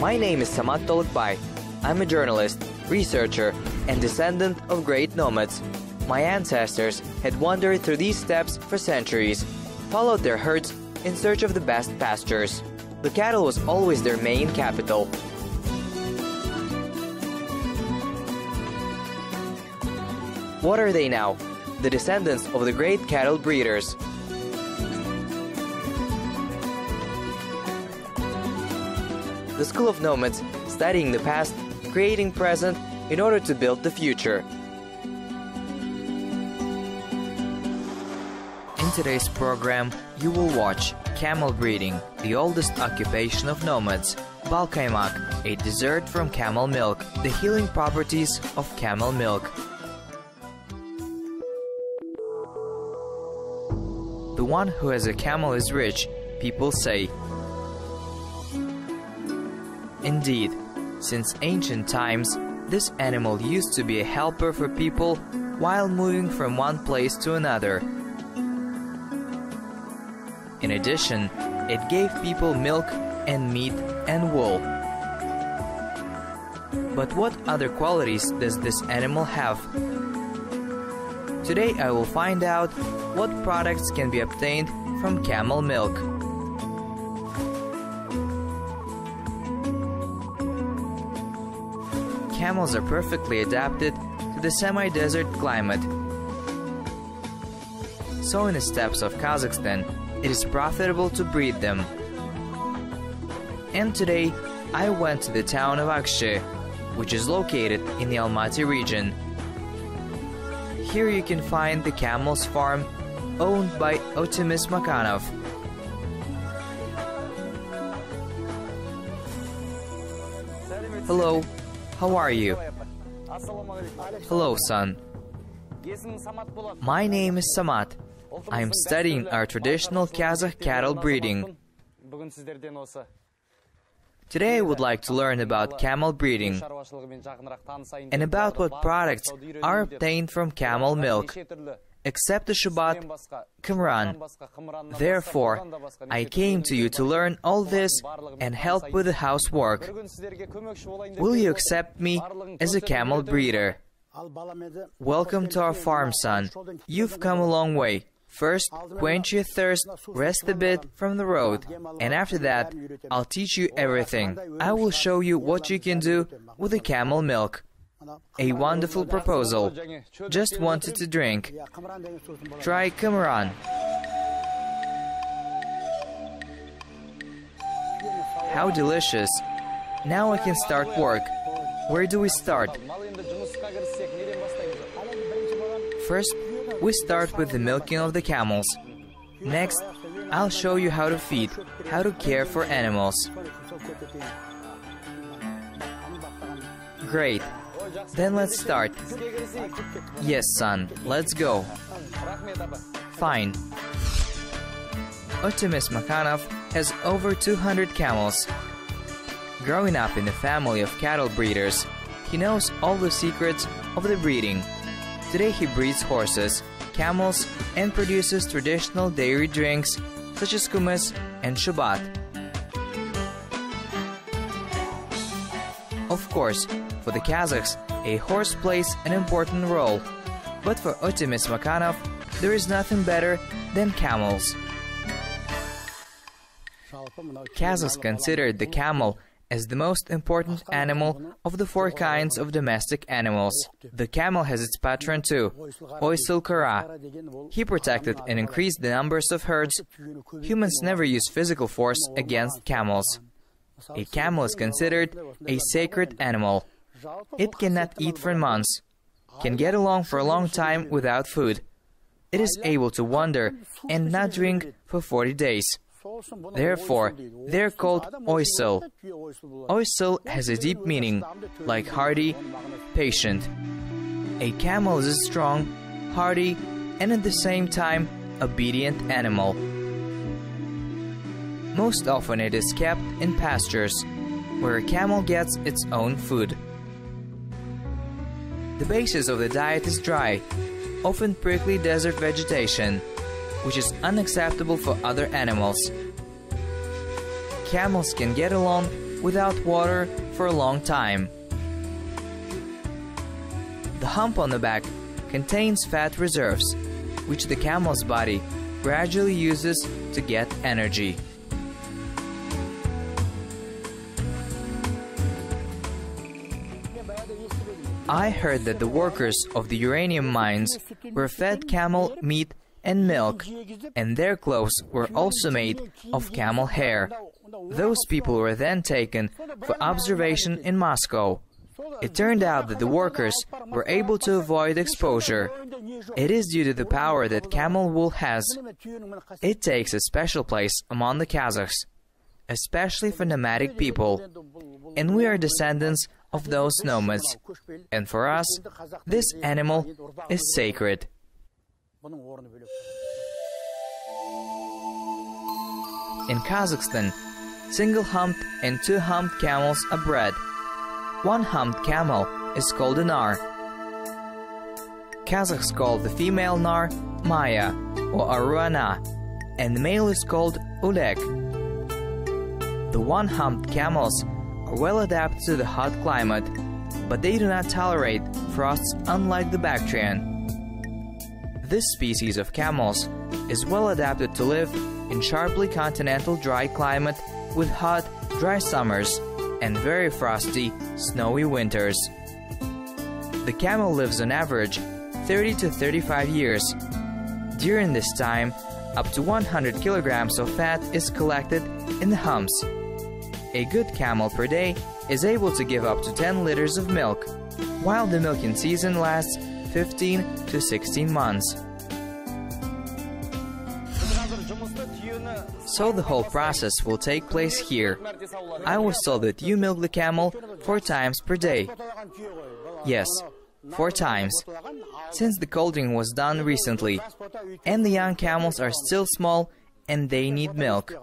My name is Samat Tolukbay. I'm a journalist, researcher, and descendant of great nomads. My ancestors had wandered through these steppes for centuries, followed their herds in search of the best pastures. The cattle was always their main capital. What are they now? The descendants of the great cattle breeders. The School of Nomads, studying the past, creating present in order to build the future. In today's program, you will watch camel breeding, the oldest occupation of nomads, balkaymak, a dessert from camel milk, the healing properties of camel milk. The one who has a camel is rich, people say. Indeed, since ancient times, this animal used to be a helper for people while moving from one place to another. In addition, it gave people milk and meat and wool. But what other qualities does this animal have? Today I will find out what products can be obtained from camel milk. Camels are perfectly adapted to the semi-desert climate. So in the steppes of Kazakhstan, it is profitable to breed them. And today, I went to the town of Akshe, which is located in the Almaty region. Here you can find the Camel's Farm, owned by Otimis Makanov. Hello, how are you? Hello, son. My name is Samat. I am studying our traditional Kazakh cattle breeding. Today I would like to learn about camel breeding and about what products are obtained from camel milk, except the Shubat Qumran. Therefore, I came to you to learn all this and help with the housework. Will you accept me as a camel breeder? Welcome to our farm, son. You've come a long way. First, quench your thirst, rest a bit from the road, and after that, I'll teach you everything. I will show you what you can do with the camel milk. A wonderful proposal. Just wanted to drink. Try Qumran. How delicious. Now I can start work. Where do we start? First, we start with the milking of the camels. Next, I'll show you how to feed, how to care for animals. Great. Then let's start. Yes, son, let's go. Fine. Otimis Makhanov has over 200 camels. Growing up in the family of cattle breeders, he knows all the secrets of the breeding. Today he breeds horses, camels, and produces traditional dairy drinks such as kumis and shubat. Of course, for the Kazakhs, a horse plays an important role. But for Otimis Makhanov, there is nothing better than camels. Kazakhs considered the camel as the most important animal of the four kinds of domestic animals. The camel has its patron too, Oysel Kara. He protected and increased the numbers of herds. Humans never use physical force against camels. A camel is considered a sacred animal. It cannot eat for months, can get along for a long time without food. It is able to wander and not drink for 40 days. Therefore, they're called oysel. Oysel has a deep meaning, like hardy, patient. A camel is a strong, hardy, and at the same time obedient animal. Most often it is kept in pastures, where a camel gets its own food. The basis of the diet is dry, often prickly desert vegetation, which is unacceptable for other animals. Camels can get along without water for a long time. The hump on the back contains fat reserves, which the camel's body gradually uses to get energy. I heard that the workers of the uranium mines were fed camel meat and milk, and their clothes were also made of camel hair. Those people were then taken for observation in Moscow. It turned out that the workers were able to avoid exposure. It is due to the power that camel wool has. It takes a special place among the Kazakhs, especially for nomadic people. And we are descendants of those nomads. And for us, this animal is sacred. In Kazakhstan, single-humped and two-humped camels are bred. One-humped camel is called a nar. Kazakhs call the female nar Maya or Aruana, and the male is called Ulek. The one-humped camels well adapted to the hot climate, but they do not tolerate frosts unlike the Bactrian. This species of camels is well adapted to live in sharply continental dry climate with hot, dry summers and very frosty, snowy winters. The camel lives on average 30 to 35 years. During this time, up to 100 kilograms of fat is collected in the humps. A good camel per day is able to give up to 10 liters of milk, while the milking season lasts 15 to 16 months. So the whole process will take place here. I was told that you milk the camel four times per day. Yes, four times. Since the colding was done recently, and the young camels are still small and they need milk.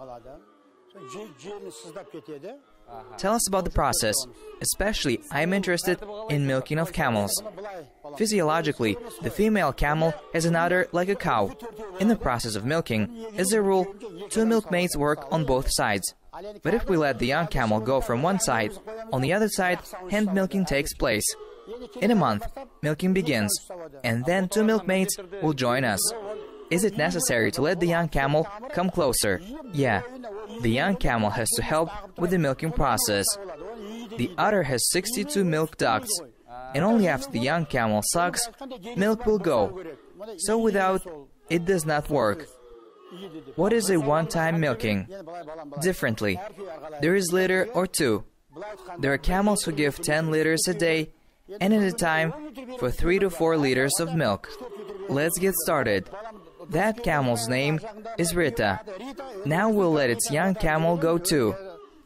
Tell us about the process. Especially, I'm interested in milking of camels. Physiologically, the female camel has an udder like a cow. In the process of milking, as a rule, two milkmaids work on both sides. But if we let the young camel go from one side, on the other side, hand milking takes place. In a month, milking begins, and then two milkmaids will join us. Is it necessary to let the young camel come closer? Yeah. The young camel has to help with the milking process. The udder has 62 milk ducts, and only after the young camel sucks, milk will go. So without, it does not work. What is a one-time milking? Differently. There is liter or two. There are camels who give 10 liters a day and at a time for 3 to 4 liters of milk. Let's get started. That camel's name is Rita. Now we'll let its young camel go too.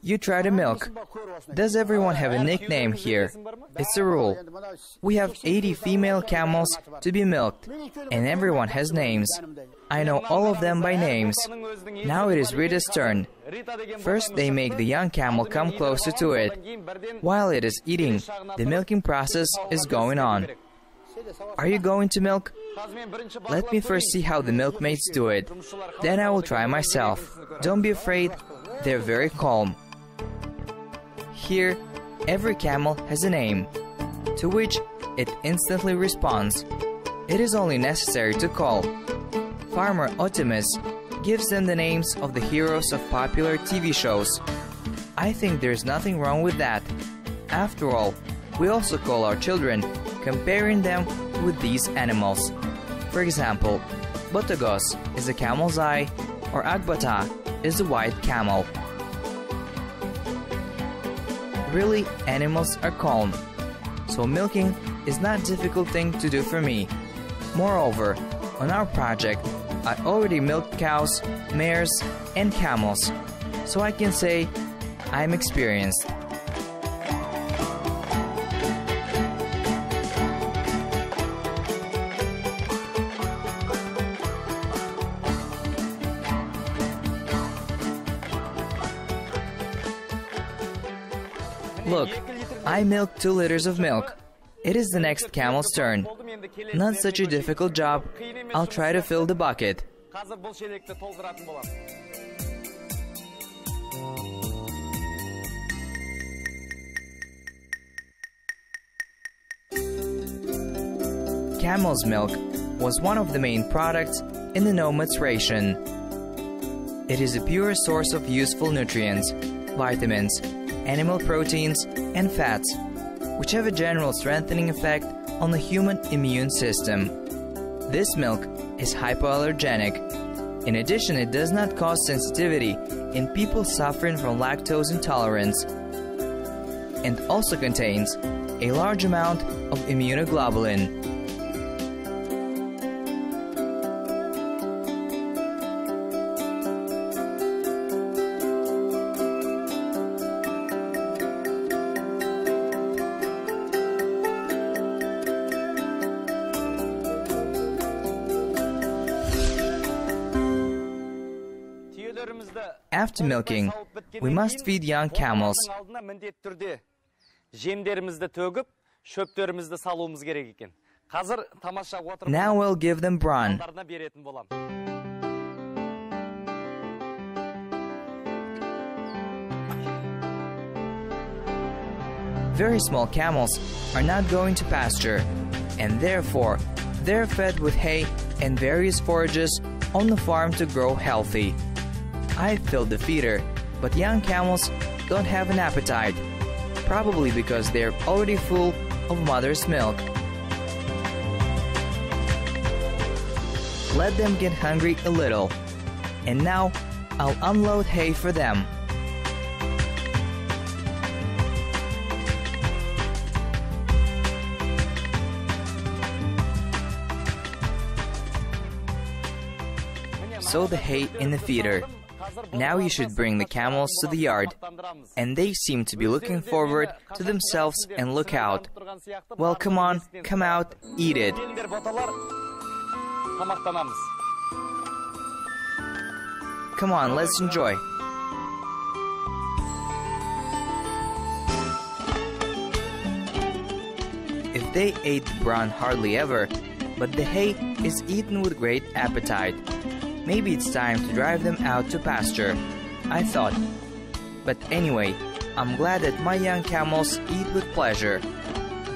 You try to milk. Does everyone have a nickname here? It's a rule. We have 80 female camels to be milked, and everyone has names. I know all of them by names. Now it is Rita's turn. First, they make the young camel come closer to it. While it is eating, the milking process is going on. Are you going to milk? Let me first see how the milkmaids do it. Then I will try myself. Don't be afraid, they're very calm. Here, every camel has a name, to which it instantly responds. It is only necessary to call. Farmer Otimis gives them the names of the heroes of popular TV shows. I think there's nothing wrong with that. After all, we also call our children, comparing them with these animals. For example, Botagoz is a camel's eye, or Agbata is a white camel. Really, animals are calm, so milking is not a difficult thing to do for me. Moreover, on our project, I already milked cows, mares, and camels, so I can say I'm experienced. I milk 2 liters of milk. It is the next camel's turn. Not such a difficult job. I'll try to fill the bucket. Camel's milk was one of the main products in the nomad's ration. It is a pure source of useful nutrients, vitamins, animal proteins, and fats, which have a general strengthening effect on the human immune system. This milk is hypoallergenic. In addition, it does not cause sensitivity in people suffering from lactose intolerance and also contains a large amount of immunoglobulin. After milking, we must feed young camels. Now we'll give them bran. Very small camels are not going to pasture, and therefore they're fed with hay and various forages on the farm to grow healthy. I filled the feeder, but young camels don't have an appetite, probably because they're already full of mother's milk. Let them get hungry a little. And now I'll unload hay for them. Sow the hay in the feeder. Now you should bring the camels to the yard. And they seem to be looking forward to themselves and look out. Well, come on, come out, eat it. Come on, let's enjoy. If they ate the bran hardly ever, but the hay is eaten with great appetite. Maybe it's time to drive them out to pasture, I thought. But anyway, I'm glad that my young camels eat with pleasure.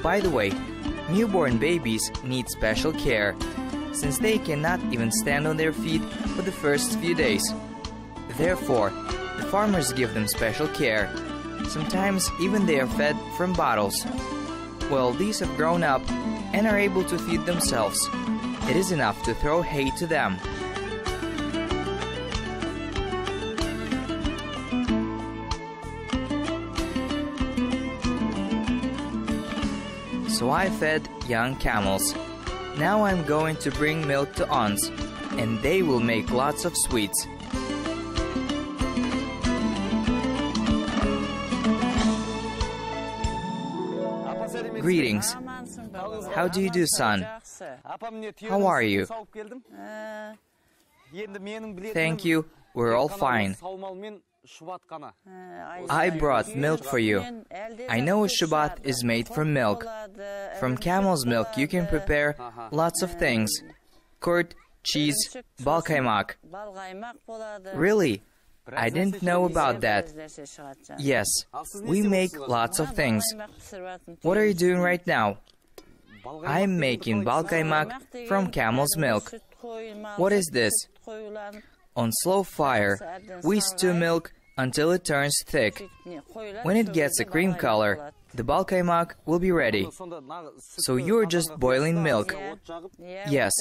By the way, newborn babies need special care, since they cannot even stand on their feet for the first few days. Therefore, the farmers give them special care. Sometimes even they are fed from bottles. Well, these have grown up and are able to feed themselves. It is enough to throw hay to them. So I fed young camels. Now I'm going to bring milk to aunts, and they will make lots of sweets. Greetings. How do you do, son? How are you? Uh, Thank you. We're all fine. I brought milk for you. I know a shubat is made from milk. From camel's milk, you can prepare lots of things curd, cheese, balkaymak. Really? I didn't know about that. Yes, we make lots of things. What are you doing right now? I'm making balkaymak from camel's milk. What is this? On slow fire, we stew milk until it turns thick. When it gets a cream color, the balkaymak will be ready. So you're just boiling milk. Yes,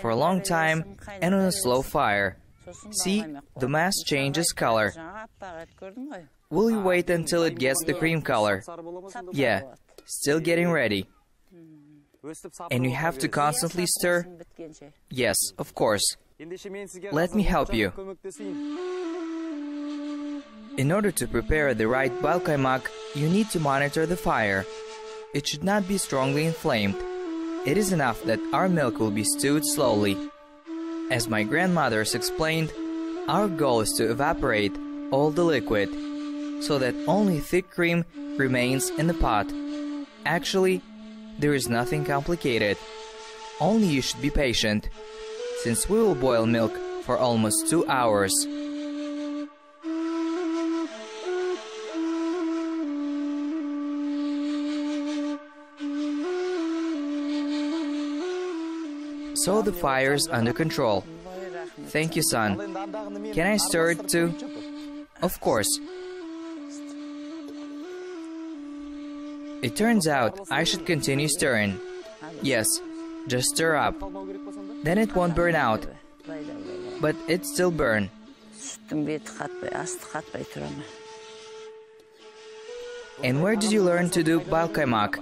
for a long time and on a slow fire. See, the mass changes color. Will you wait until it gets the cream color? Yeah, still getting ready. And you have to constantly stir? Yes, of course. Let me help you. In order to prepare the right balkaymak, you need to monitor the fire. It should not be strongly inflamed. It is enough that our milk will be stewed slowly. As my grandmothers explained, our goal is to evaporate all the liquid, so that only thick cream remains in the pot. Actually, there is nothing complicated. Only you should be patient, since we will boil milk for almost two hours. so the fire's under control. Thank you, son. Can I stir it too? Of course. It turns out I should continue stirring. Yes, just stir up. Then it won't burn out. But it still burn. And where did you learn to do balkaymak?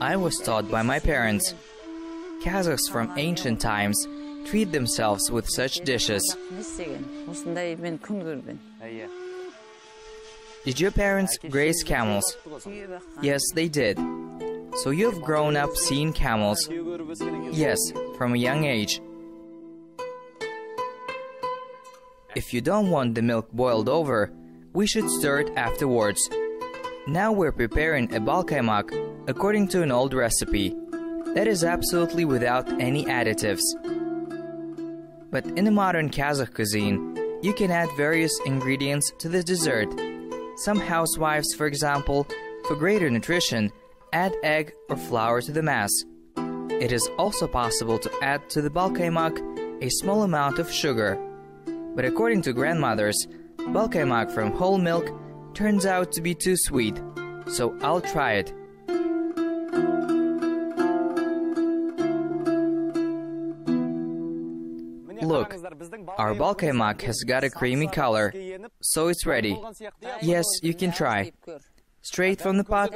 I was taught by my parents. Kazakhs from ancient times treat themselves with such dishes. Did your parents graze camels? Yes, they did. So you have grown up seeing camels? Yes, from a young age. If you don't want the milk boiled over, we should stir it afterwards. Now we're preparing a balkaymak according to an old recipe that is absolutely without any additives. But in the modern Kazakh cuisine, you can add various ingredients to the dessert. Some housewives, for example, for greater nutrition, add egg or flour to the mass. It is also possible to add to the balkaymak a small amount of sugar. But according to grandmothers, balkaymak from whole milk turns out to be too sweet, so I'll try it. Our balkaymak has got a creamy color, so it's ready. Yes, you can try. Straight from the pot?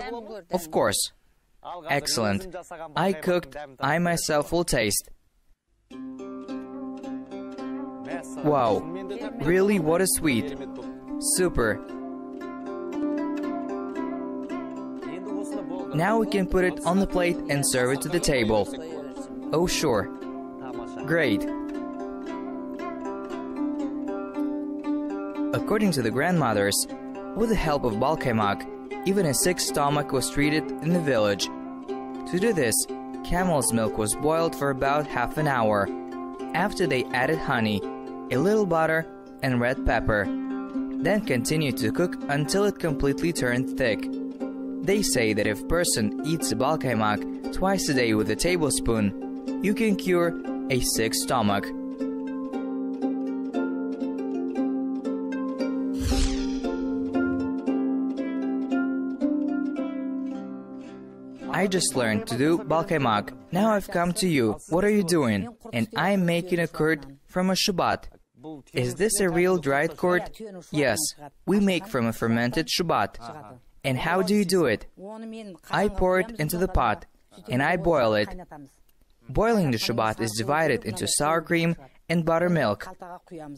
Of course. Excellent. I cooked, I myself will taste. Wow, really what a sweet. Super. Now we can put it on the plate and serve it to the table. Oh sure. Great. According to the grandmothers, with the help of balkaymak, even a sick stomach was treated in the village. To do this, camel's milk was boiled for about half an hour. After they added honey, a little butter, and red pepper. Then continued to cook until it completely turned thick. They say that if person eats a balkaymak twice a day with a tablespoon, you can cure a sick stomach. I just learned to do balkaymak. Now I've come to you. What are you doing? And I'm making a curd from a shubat. Is this a real dried curd? Yes, we make from a fermented shubat. And how do you do it? I pour it into the pot and I boil it. Boiling the shubat is divided into sour cream and buttermilk.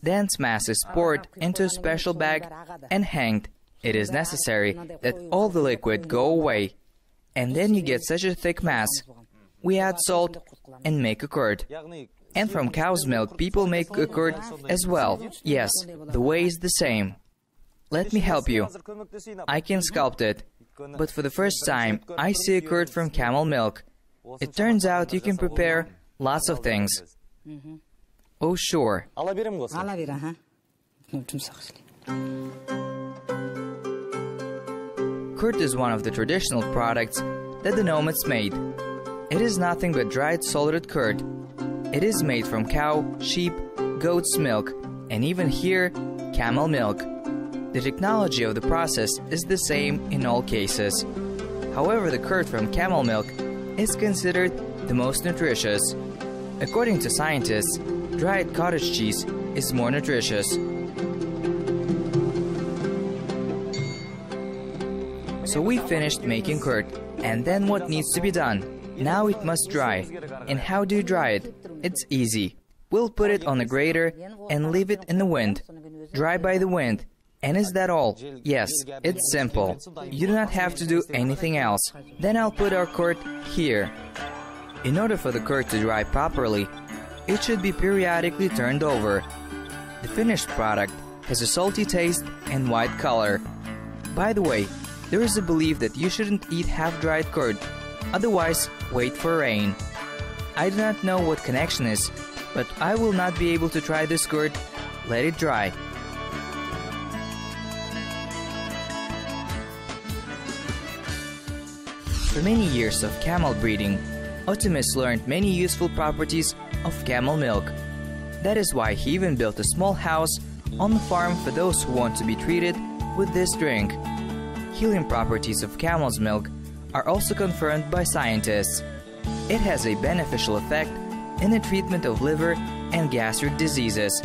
Then mass is poured into a special bag and hanged. It is necessary that all the liquid go away and then you get such a thick mass. We add salt and make a curd. And from cow's milk, people make a curd as well. Yes, the way is the same. Let me help you. I can sculpt it. But for the first time, I see a curd from camel milk. It turns out you can prepare lots of things. Oh, sure. Curd is one of the traditional products that the nomads made. It is nothing but dried salted curd. It is made from cow, sheep, goat's milk, and even here, camel milk. The technology of the process is the same in all cases. However, the curd from camel milk is considered the most nutritious. According to scientists, dried cottage cheese is more nutritious. So we finished making curd, and then what needs to be done? Now it must dry. And how do you dry it? It's easy. We'll put it on a grater and leave it in the wind. Dry by the wind. And is that all? Yes, it's simple. You do not have to do anything else. Then I'll put our curd here. In order for the curd to dry properly, it should be periodically turned over. The finished product has a salty taste and white color. By the way, there is a belief that you shouldn't eat half-dried curd, otherwise wait for rain. I do not know what connection is, but I will not be able to try this curd. Let it dry. For many years of camel breeding, Otimis learned many useful properties of camel milk. That is why he even built a small house on the farm for those who want to be treated with this drink. Healing properties of camel's milk are also confirmed by scientists. It has a beneficial effect in the treatment of liver and gastric diseases,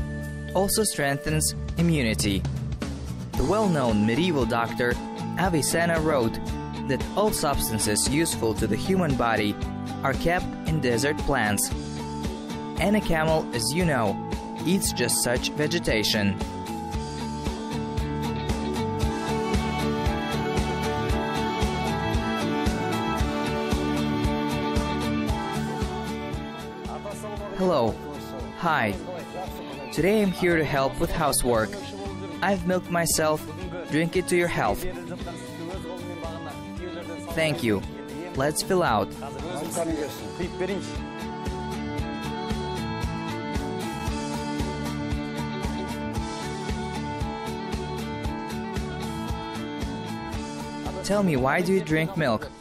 also strengthens immunity. The well-known medieval doctor Avicenna wrote that all substances useful to the human body are kept in desert plants. And a camel, as you know, eats just such vegetation. Hi. Today I'm here to help with housework. I've milked myself. Drink it to your health. Thank you. Let's fill out. Tell me, why do you drink milk?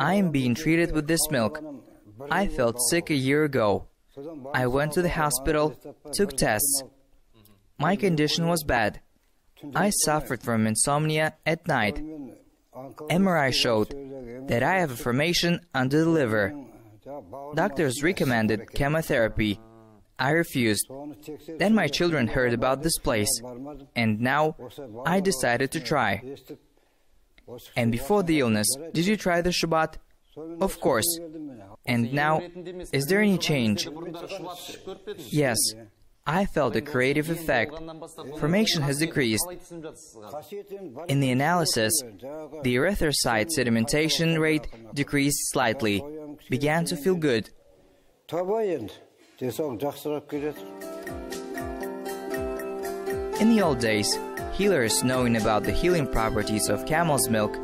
I am being treated with this milk. I felt sick a year ago. I went to the hospital, took tests. My condition was bad. I suffered from insomnia at night. MRI showed that I have a formation under the liver. Doctors recommended chemotherapy. I refused. Then my children heard about this place, and now I decided to try. And before the illness, did you try the shubat? Of course. And now, is there any change? Yes, I felt a creative effect. Formation has decreased. In the analysis, the erythrocyte sedimentation rate decreased slightly, began to feel good. In the old days, healers knowing about the healing properties of camel's milk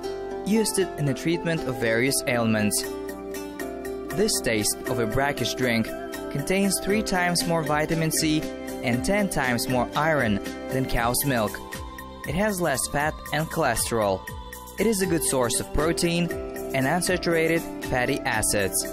used it in the treatment of various ailments. This taste of a brackish drink contains 3 times more vitamin C and 10 times more iron than cow's milk. It has less fat and cholesterol. It is a good source of protein and unsaturated fatty acids.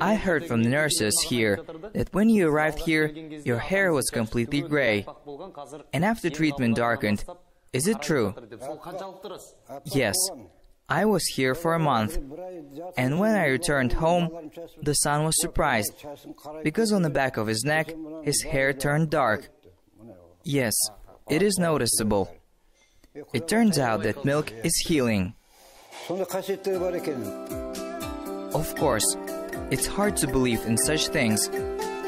I heard from the nurses here that when you arrived here, your hair was completely gray, and after treatment darkened. Is it true? Yes. I was here for a month, and when I returned home, the son was surprised, because on the back of his neck, his hair turned dark. Yes, it is noticeable. It turns out that milk is healing. Of course, it's hard to believe in such things,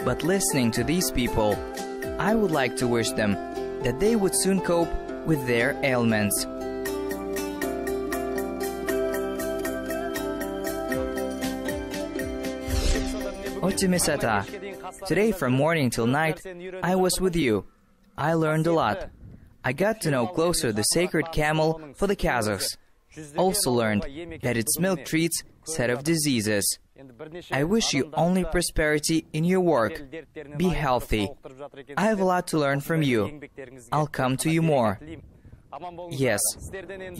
but listening to these people, I would like to wish them that they would soon cope with their ailments. Otimisata, today from morning till night, I was with you. I learned a lot. I got to know closer the sacred camel for the Kazakhs. Also learned that its milk treats set of diseases. I wish you only prosperity in your work. Be healthy. I have a lot to learn from you. I'll come to you more. Yes,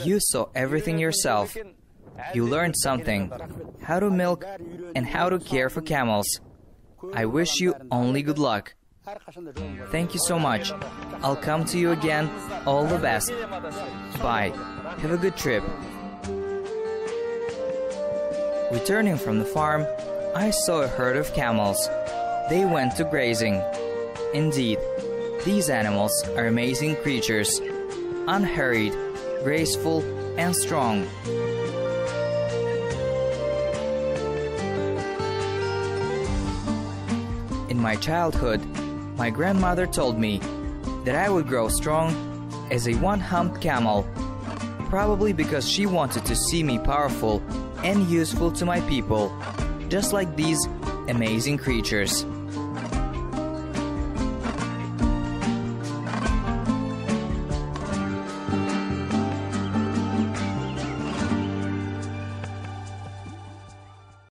you saw everything yourself. You learned something how to milk and how to care for camels. I wish you only good luck. Thank you so much. I'll come to you again. All the best. Bye. Have a good trip. Returning from the farm, I saw a herd of camels. They went to grazing. Indeed, these animals are amazing creatures, unhurried, graceful, and strong. In my childhood, my grandmother told me that I would grow strong as a one-humped camel, probably because she wanted to see me powerful and useful to my people, just like these amazing creatures.